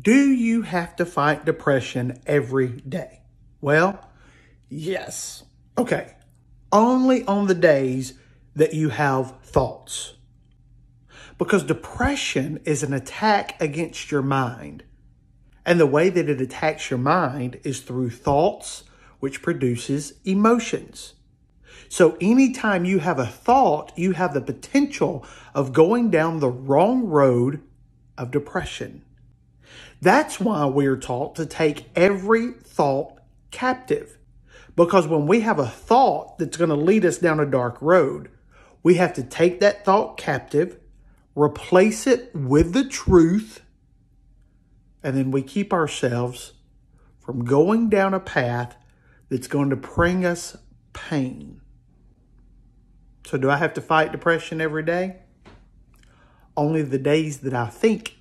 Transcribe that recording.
Do you have to fight depression every day? Well, yes. Okay. Only on the days that you have thoughts. Because depression is an attack against your mind. And the way that it attacks your mind is through thoughts, which produces emotions. So anytime you have a thought, you have the potential of going down the wrong road of depression. That's why we're taught to take every thought captive. Because when we have a thought that's going to lead us down a dark road, we have to take that thought captive, replace it with the truth, and then we keep ourselves from going down a path that's going to bring us pain. So, do I have to fight depression every day? Only the days that I think